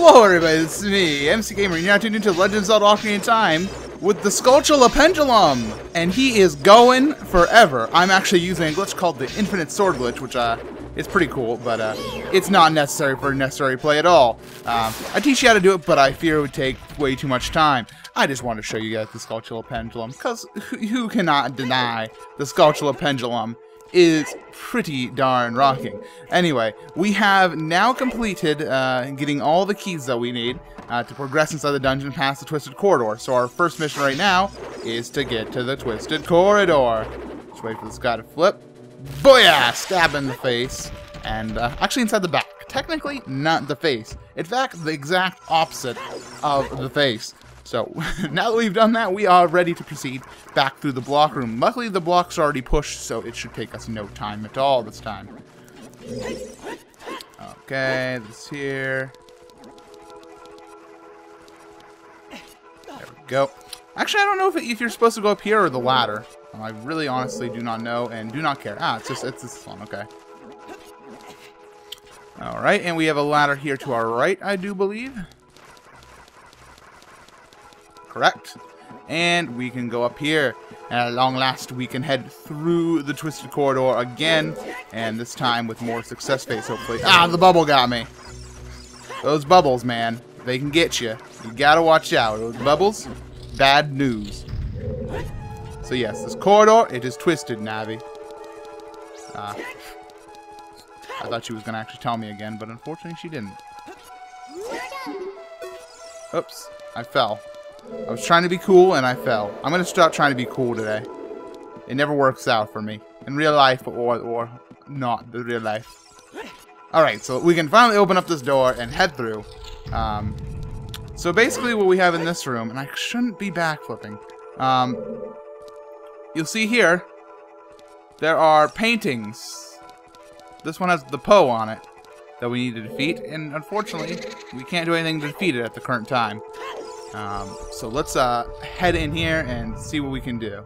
Hello everybody, it's me, MC Gamer, you're now tuned into Legends of Ocarina of Time with the Skulltula Pendulum! And he is going forever. I'm actually using a glitch called the Infinite Sword Glitch, which uh, is pretty cool, but uh, it's not necessary for necessary play at all. Um, I teach you how to do it, but I fear it would take way too much time. I just want to show you guys the Skulltula Pendulum, because who cannot deny the Skulltula Pendulum is pretty darn rocking. Anyway, we have now completed uh, getting all the keys that we need uh, to progress inside the dungeon past the Twisted Corridor. So our first mission right now is to get to the Twisted Corridor. Just wait for this guy to flip. Booyah! Stab in the face. And uh, actually inside the back. Technically, not the face. In fact, the exact opposite of the face. So, now that we've done that, we are ready to proceed back through the block room. Luckily, the blocks already pushed, so it should take us no time at all this time. Okay, this here. There we go. Actually, I don't know if, if you're supposed to go up here or the ladder. I really honestly do not know and do not care. Ah, it's just it's this one, okay. Alright, and we have a ladder here to our right, I do believe correct. And we can go up here. And at long last, we can head through the Twisted Corridor again. And this time with more success face, hopefully. Ah, the bubble got me. Those bubbles, man. They can get you. You gotta watch out. Those bubbles, bad news. So yes, this corridor, it is twisted, Navi. Uh, I thought she was gonna actually tell me again, but unfortunately she didn't. Oops, I fell. I was trying to be cool and I fell. I'm to stop trying to be cool today. It never works out for me. In real life or, or not the real life. Alright, so we can finally open up this door and head through. Um, so basically what we have in this room, and I shouldn't be backflipping. Um, you'll see here, there are paintings. This one has the Poe on it that we need to defeat, and unfortunately, we can't do anything to defeat it at the current time. Um, so let's uh, head in here and see what we can do.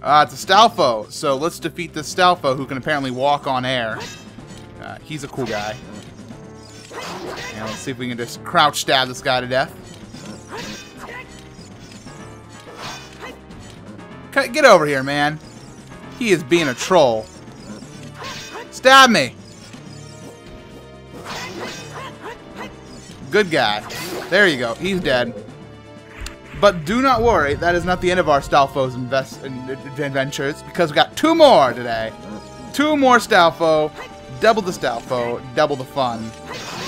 Uh, it's a Stalfo, so let's defeat this Stalfo who can apparently walk on air. Uh, he's a cool guy. And let's see if we can just crouch stab this guy to death. Get over here, man. He is being a troll. Stab me! Good guy. There you go. He's dead. But do not worry, that is not the end of our Stalfo's invest adventures, because we got two more today. Two more Stalfo, double the Stalfo, double the fun,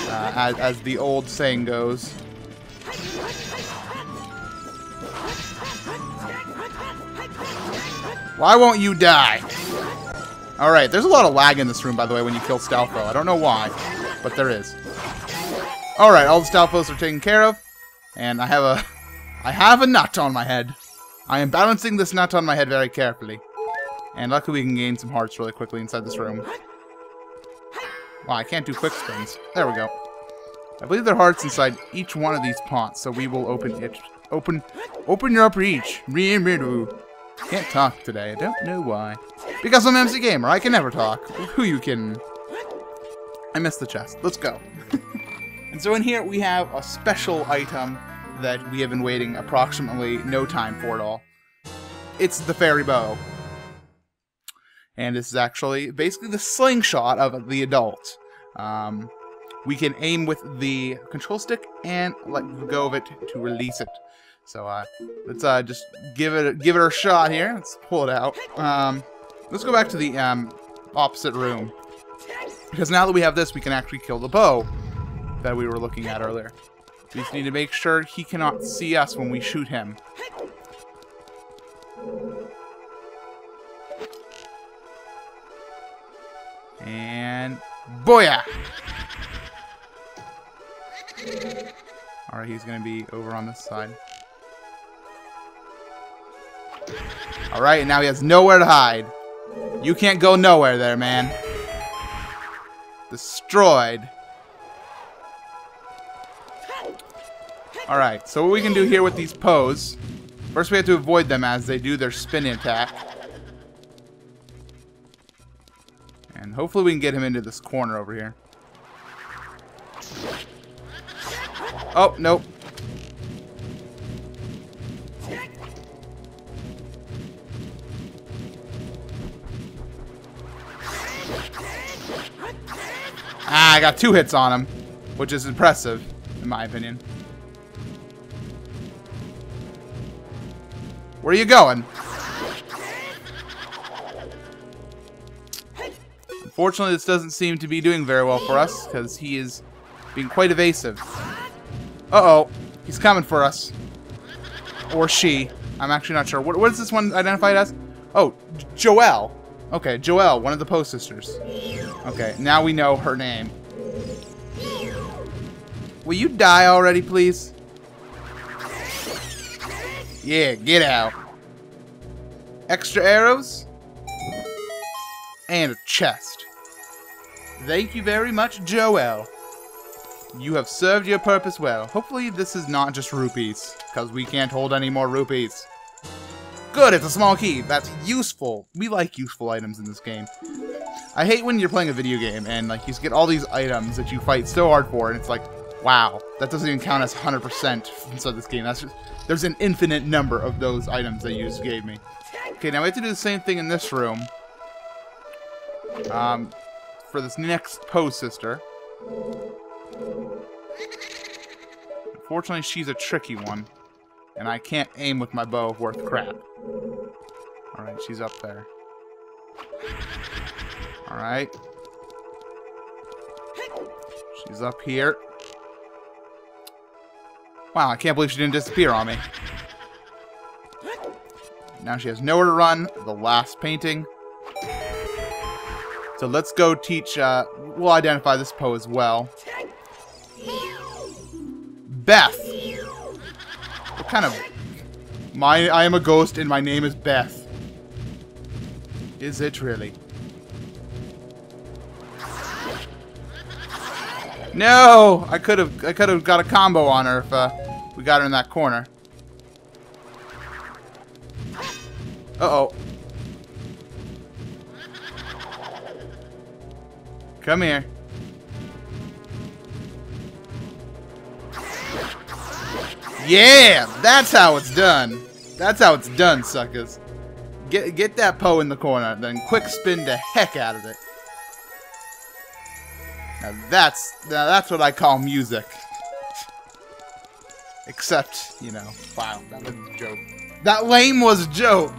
uh, as, as the old saying goes. Why won't you die? Alright, there's a lot of lag in this room, by the way, when you kill Stalfo. I don't know why, but there is. Alright, all the Stalfos are taken care of. And I have a... I have a nut on my head. I am balancing this nut on my head very carefully. And luckily we can gain some hearts really quickly inside this room. Wow, I can't do quick spins. There we go. I believe there are hearts inside each one of these pots, so we will open it. Open, open your upper each. Can't talk today. I don't know why. Because I'm MC Gamer. I can never talk. Who you kidding? I missed the chest. Let's go. And so in here we have a special item that we have been waiting approximately no time for at all. It's the fairy bow. And this is actually basically the slingshot of the adult. Um, we can aim with the control stick and let go of it to release it. So uh, let's uh, just give it give it a shot here. Let's pull it out. Um, let's go back to the um, opposite room because now that we have this, we can actually kill the Poe that we were looking at earlier. We just need to make sure he cannot see us when we shoot him. And booyah! Alright, he's gonna be over on this side. Alright, now he has nowhere to hide. You can't go nowhere there, man. Destroyed. Alright, so what we can do here with these Poes, first we have to avoid them as they do their spinning attack. And hopefully we can get him into this corner over here. Oh, nope. Ah, I got two hits on him, which is impressive, in my opinion. Where are you going? Unfortunately, this doesn't seem to be doing very well for us, because he is being quite evasive. Uh-oh. He's coming for us. Or she. I'm actually not sure. What, what is this one identified as? Oh, Joelle. Okay, Joelle, one of the Poe sisters. Okay, now we know her name. Will you die already, please? Yeah, get out. Extra arrows? And a chest. Thank you very much, Joel. You have served your purpose well. Hopefully this is not just rupees, because we can't hold any more rupees. Good, it's a small key. That's useful. We like useful items in this game. I hate when you're playing a video game and like you get all these items that you fight so hard for, and it's like, wow, that doesn't even count as 100% inside this game. That's just, there's an infinite number of those items that you just gave me. Okay, now we have to do the same thing in this room. Um, for this next Poe sister. Unfortunately, she's a tricky one. And I can't aim with my bow worth crap. Alright, she's up there. Alright. She's up here. Wow, I can't believe she didn't disappear on me. Now she has nowhere to run. The last painting. So let's go teach, uh, we'll identify this Poe as well. Beth. What kind of... My, I am a ghost and my name is Beth. Is it really? No! I could have I could have got a combo on her if uh, we got her in that corner. Uh-oh. Come here. Yeah, that's how it's done. That's how it's done, suckers. Get get that Poe in the corner, then quick spin the heck out of it. Now that's now that's what I call music. Except, you know, wow, that was a joke. That lame was a joke.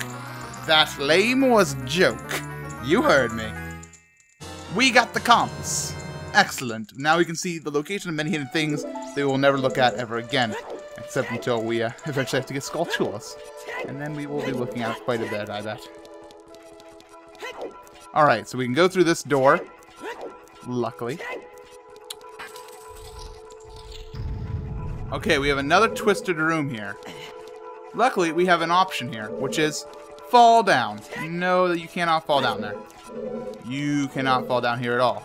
That lame was a joke. You heard me. We got the compass. Excellent. Now we can see the location of many hidden things that we will never look at ever again. Except until we uh, eventually have to get Skulltulas. And then we will be looking at it quite a bit, I bet. Alright, so we can go through this door. Luckily. Okay, we have another twisted room here. Luckily, we have an option here, which is fall down. No, that you cannot fall down there. You cannot fall down here at all.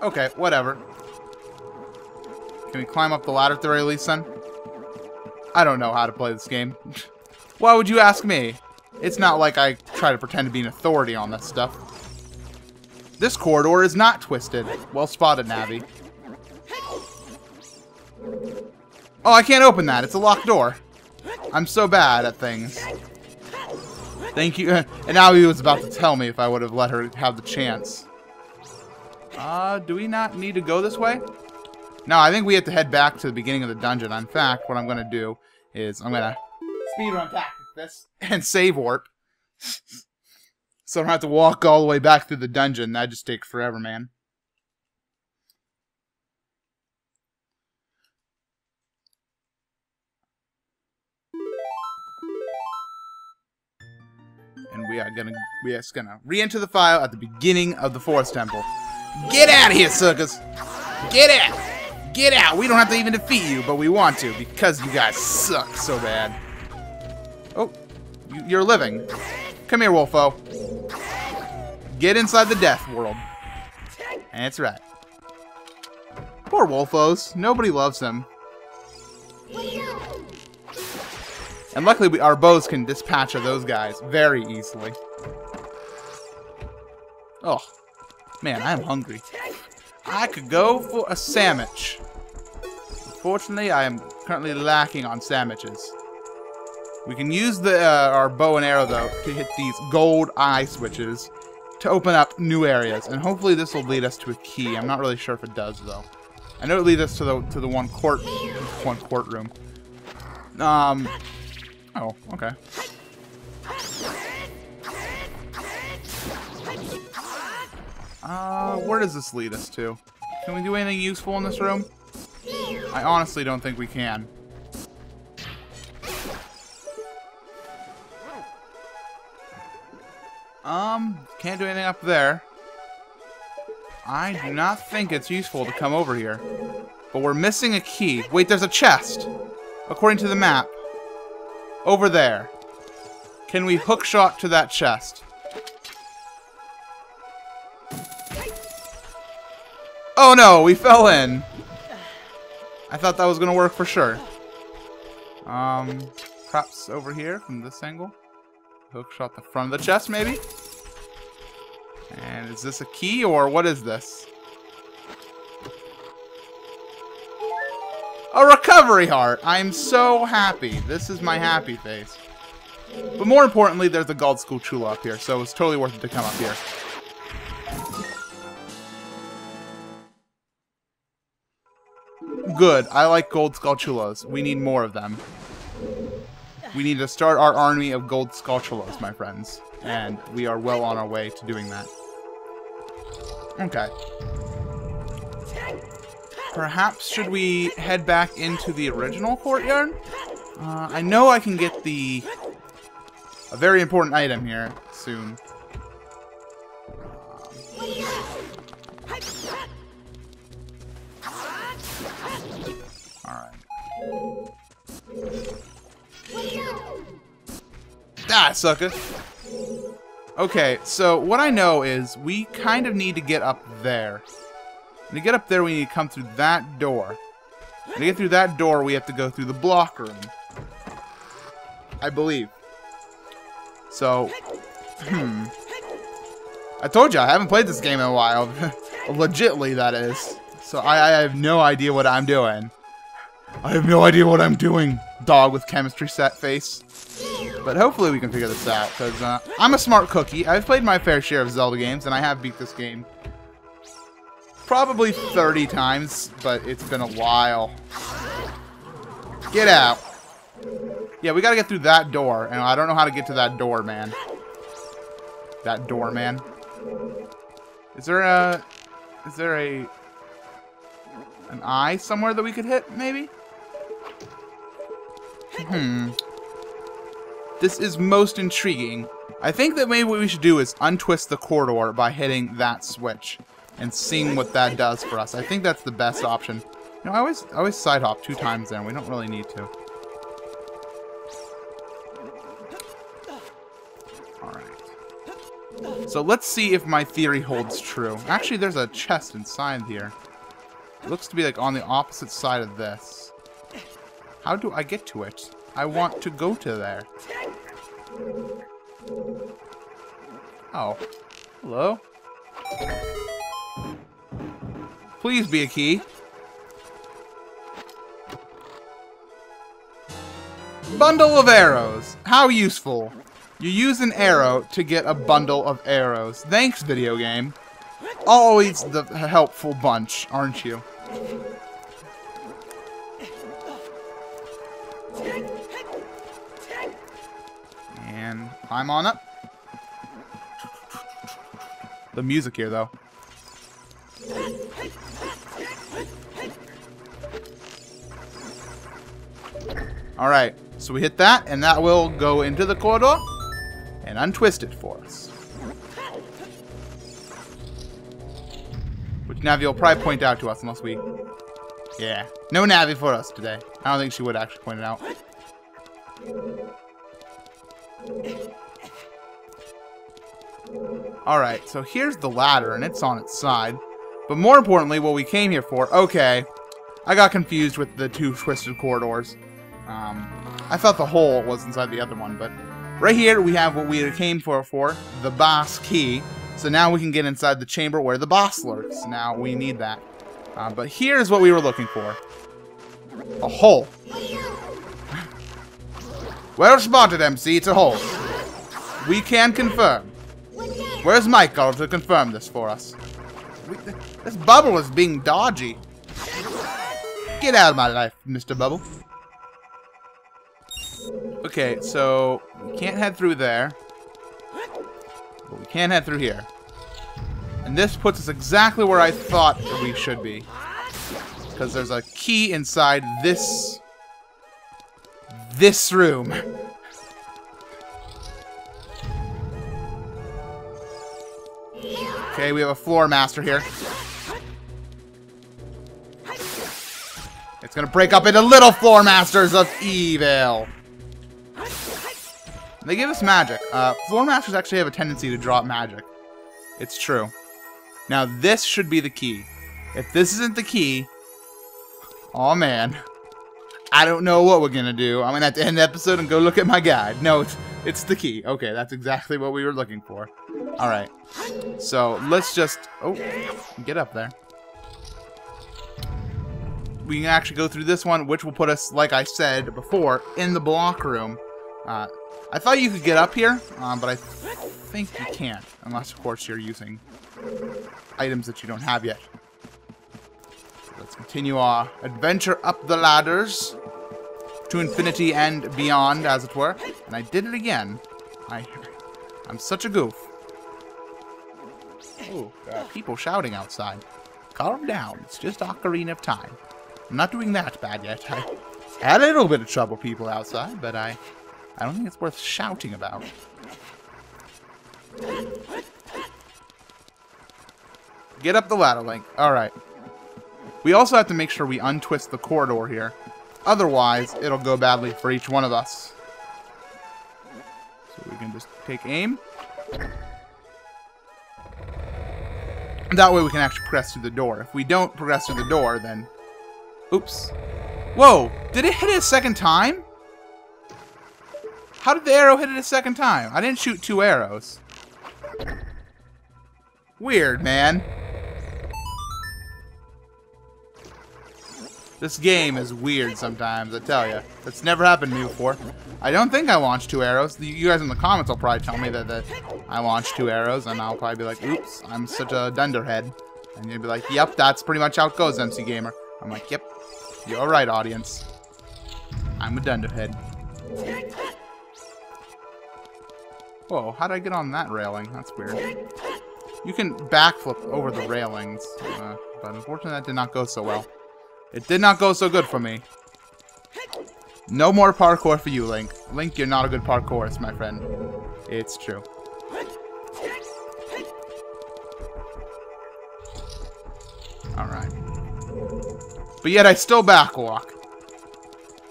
Okay, whatever. Can we climb up the ladder at the very least, then? I don't know how to play this game. Why would you ask me? It's not like I try to pretend to be an authority on this stuff. This corridor is not twisted. Well spotted, Navi. Oh, I can't open that. It's a locked door. I'm so bad at things. Thank you. And now he was about to tell me if I would have let her have the chance. Uh, do we not need to go this way? No, I think we have to head back to the beginning of the dungeon. In fact, what I'm going to do is I'm going to speedrun tactic this and save warp. so I don't have to walk all the way back through the dungeon. That just takes forever, man. And we are gonna we are gonna re-enter the file at the beginning of the Forest Temple. Get out of here, suckers! Get out! Get out! We don't have to even defeat you, but we want to because you guys suck so bad. Oh, you, are living. Come here, Wolfo. Get inside the death world. That's right. Poor Wolfos. Nobody loves him. And luckily, we, our bows can dispatch of those guys very easily. Oh, man, I'm hungry. I could go for a sandwich. Unfortunately, I am currently lacking on sandwiches. We can use the uh, our bow and arrow, though, to hit these gold eye switches to open up new areas. And hopefully this will lead us to a key. I'm not really sure if it does, though. I know it leads us to the to the one court one courtroom. Um. Oh, okay. Uh, where does this lead us to? Can we do anything useful in this room? I honestly don't think we can. Um, can't do anything up there. I do not think it's useful to come over here. But we're missing a key. Wait, there's a chest. According to the map. Over there. Can we hookshot to that chest? Oh no, we fell in. I thought that was to work for sure. Um, perhaps over here from this angle. Hookshot the front of the chest, maybe? And is this a key, or what is this? A recovery heart! I'm so happy. This is my happy face. But more importantly, there's a Gold Skulltula up here, so it's totally worth it to come up here. Good. I like Gold Skulltulas. We need more of them. We need to start our army of Gold Skulltulas, my friends. And we are well on our way to doing that. Okay. Perhaps should we head back into the original courtyard? Uh, I know I can get the... A very important item here soon. Alright. Ah, sucker. Okay, so what I know is we kind of need to get up there. And to get up there, we need to come through that door. And to get through that door, we have to go through the block room. I believe. So, hmm. I told you, I haven't played this game in a while. Legitly, that is. So I, I have no idea what I'm doing. I have no idea what I'm doing, dog with chemistry set face. But hopefully we can figure this out, because uh, I'm a smart cookie. I've played my fair share of Zelda games, and I have beat this game probably 30 times, but it's been a while. Get out. Yeah, we gotta get through that door, and I don't know how to get to that door, man. That door, man. Is there a... Is there a... An eye somewhere that we could hit, maybe? Hmm. This is most intriguing. I think that maybe what we should do is untwist the corridor by hitting that switch and seeing what that does for us. I think that's the best option. You know, I always, I always side hop two times there, and we don't really need to. Alright. So let's see if my theory holds true. Actually, there's a chest inside here. It looks to be like on the opposite side of this. How do I get to it? I want to go to there. Oh. Hello? Please be a key. Bundle of arrows. How useful. You use an arrow to get a bundle of arrows. Thanks, video game. Always the helpful bunch, aren't you? And climb on up. The music here, though. Alright, so we hit that, and that will go into the corridor and untwist it for us. Which Navi will probably point out to us unless we... Yeah, no Navi for us today. I don't think she would actually point it out. Alright, so here's the ladder, and it's on its side. But more importantly, what we came here for... Okay, I got confused with the two twisted corridors. Um, I thought the hole was inside the other one, but... Right here, we have what we came for, for the boss key. So now we can get inside the chamber where the boss lurks. Now, we need that. Uh, but here's what we were looking for. A hole. Well spotted, MC. It's a hole. We can confirm. Where's Michael to confirm this for us? This bubble is being dodgy. Get out of my life, Mr. Bubble. Okay, so we can't head through there. But we can head through here. And this puts us exactly where I thought we should be. Because there's a key inside this... This room. Okay, we have a floor master here. It's gonna break up into little floor masters of evil. They give us magic. Uh, floor masters actually have a tendency to drop magic. It's true. Now, this should be the key. If this isn't the key... oh man. I don't know what we're gonna do. I'm gonna have to end the episode and go look at my guide. No, it's, it's the key. Okay, that's exactly what we were looking for. Alright. So, let's just... Oh, get up there. We can actually go through this one, which will put us, like I said before, in the block room. Uh, I thought you could get up here, um, but I think you can't. Unless, of course, you're using items that you don't have yet. So let's continue our adventure up the ladders to infinity and beyond, as it were. And I did it again. I, I'm such a goof. Oh, people shouting outside. Calm down. It's just Ocarina of Time. I'm not doing that bad yet. I had a little bit of trouble, people outside, but I, I don't think it's worth shouting about. Get up the ladder, Link. Alright. We also have to make sure we untwist the corridor here. Otherwise, it'll go badly for each one of us. So we can just take aim. That way we can actually progress through the door. If we don't progress through the door, then... Oops. Whoa! Did it hit it a second time? How did the arrow hit it a second time? I didn't shoot two arrows. Weird, man. This game is weird sometimes, I tell you. That's never happened to me before. I don't think I launched two arrows. You guys in the comments will probably tell me that, that I launched two arrows, and I'll probably be like, oops, I'm such a dunderhead. And you'll be like, yep, that's pretty much how it goes, MC Gamer. I'm like, yep, you're right, audience. I'm a dunderhead. Whoa, how did I get on that railing? That's weird. You can backflip over the railings, uh, but unfortunately that did not go so well. It did not go so good for me. No more parkour for you, Link. Link, you're not a good parkourist, my friend. It's true. Alright. But yet I still backwalk.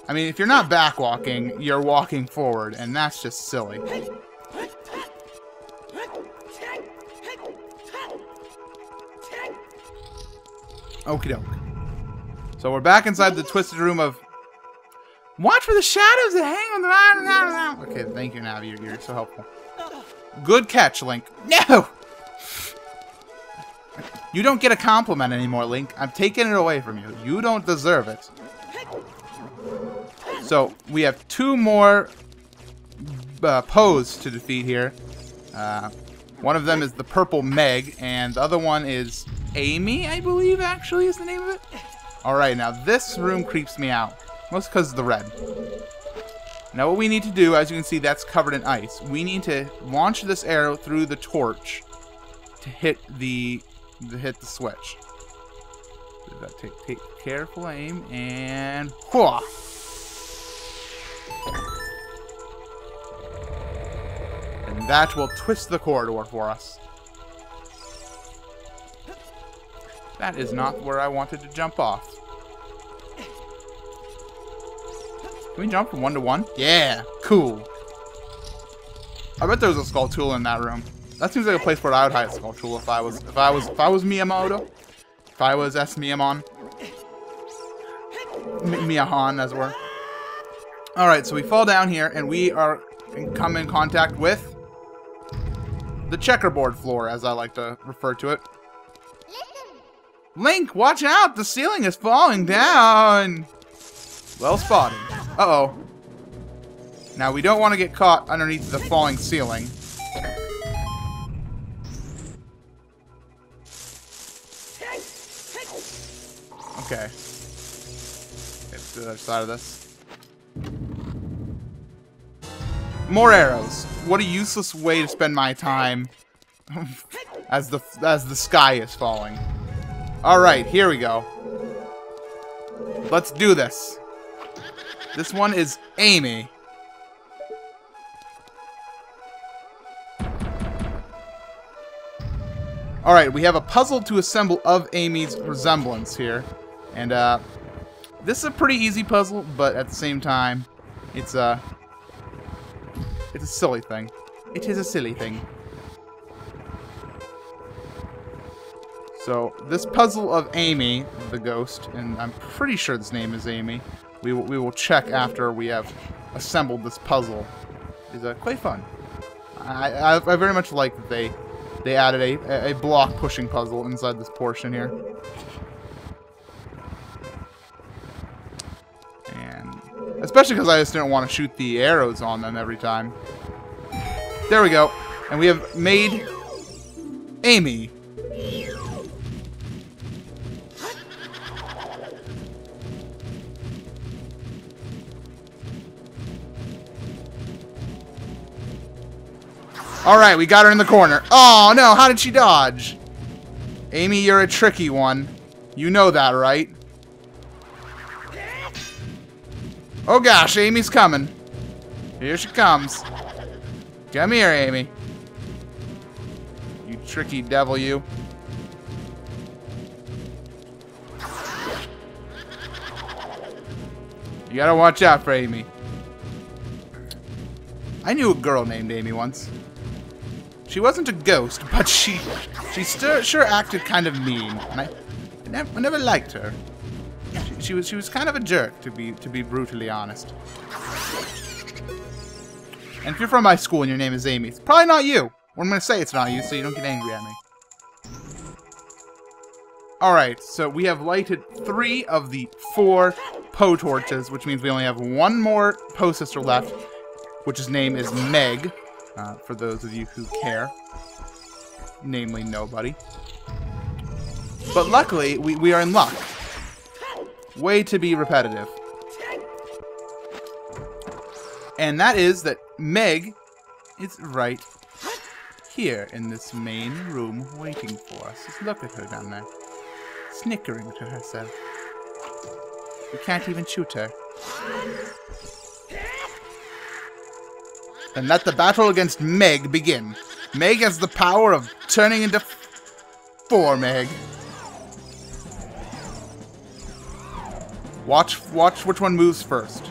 I mean, if you're not backwalking, you're walking forward, and that's just silly. Okie doke. So we're back inside the twisted room of... Watch for the shadows that hang on the... Okay, thank you, Navi. You're, you're so helpful. Good catch, Link. No! You don't get a compliment anymore, Link. I'm taking it away from you. You don't deserve it. So, we have two more uh, to defeat here. Uh, one of them is the Purple Meg, and the other one is Amy, I believe, actually, is the name of it. Alright, now this room creeps me out. Mostly because of the red. Now what we need to do, as you can see, that's covered in ice. We need to launch this arrow through the torch to hit the to hit the switch. Take, take careful aim and whoa. And that will twist the corridor for us. That is not where I wanted to jump off. Can we jump from one to one? Yeah, cool. I bet there was a Skulltula in that room. That seems like a place where I would hide a Skulltula if I was if I was if I was Miyamoto. If I was S Miyamon. M Miyahan as it were. Alright, so we fall down here and we are in, come in contact with the checkerboard floor, as I like to refer to it. Link, watch out! The ceiling is falling down! Well spotted. Uh-oh. Now, we don't want to get caught underneath the falling ceiling. Okay. Get to the other side of this. More arrows. What a useless way to spend my time as the as the sky is falling. All right, here we go. Let's do this. This one is Amy. Alright, we have a puzzle to assemble of Amy's resemblance here. And, uh, this is a pretty easy puzzle, but at the same time, it's, uh, it's a silly thing. It is a silly thing. So, this puzzle of Amy, the ghost, and I'm pretty sure this name is Amy, we will, we will check after we have assembled this puzzle, is uh, quite fun. I, I, I very much like that they they added a, a block pushing puzzle inside this portion here. And especially because I just didn't want to shoot the arrows on them every time. There we go. And we have made Amy. Alright, we got her in the corner. Oh, no, how did she dodge? Amy, you're a tricky one. You know that, right? Oh gosh, Amy's coming. Here she comes. Come here, Amy. You tricky devil, you. You gotta watch out for Amy. I knew a girl named Amy once. She wasn't a ghost, but she she sure, acted kind of mean, and I, I, never, I never liked her. She, she, was she was kind of a jerk, to be to be brutally honest. And if you're from my school and your name is Amy, it's probably not you. Or I'm gonna say it's not you, so you don't get angry at me. Alright, so we have lighted three of the four Poe torches, which means we only have one more Poe sister left, which his name is Meg uh, for those of you who care. Namely, nobody. But luckily, we, we are in luck. Way to be repetitive. And that is that Meg is right here in this main room waiting for us. Just look at her down there. Snickering to herself. We can't even shoot her. And let the battle against Meg begin. Meg has the power of turning into four Meg. Watch, watch which one moves first.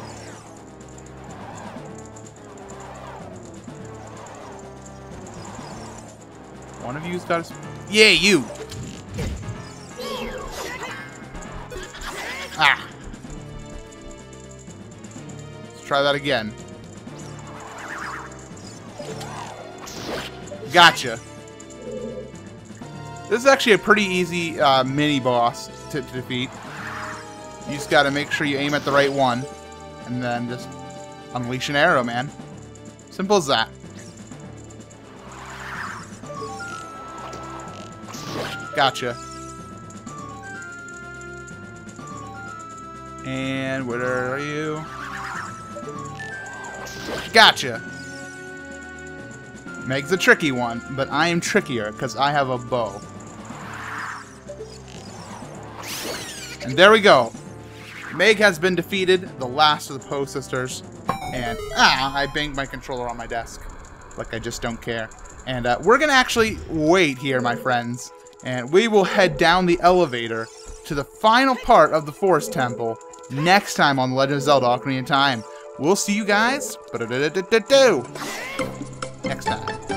One of you's got to... Yeah, you! Ah! Let's try that again. Gotcha. This is actually a pretty easy uh, mini boss to, to defeat. You just gotta make sure you aim at the right one. And then just unleash an arrow, man. Simple as that. Gotcha. And where are you? Gotcha. Meg's a tricky one, but I am trickier because I have a bow. And there we go. Meg has been defeated, the last of the Poe sisters. And, ah, I banged my controller on my desk. Like I just don't care. And uh, we're going to actually wait here, my friends. And we will head down the elevator to the final part of the Forest Temple next time on The Legend of Zelda Ocarina of Time. We'll see you guys next time.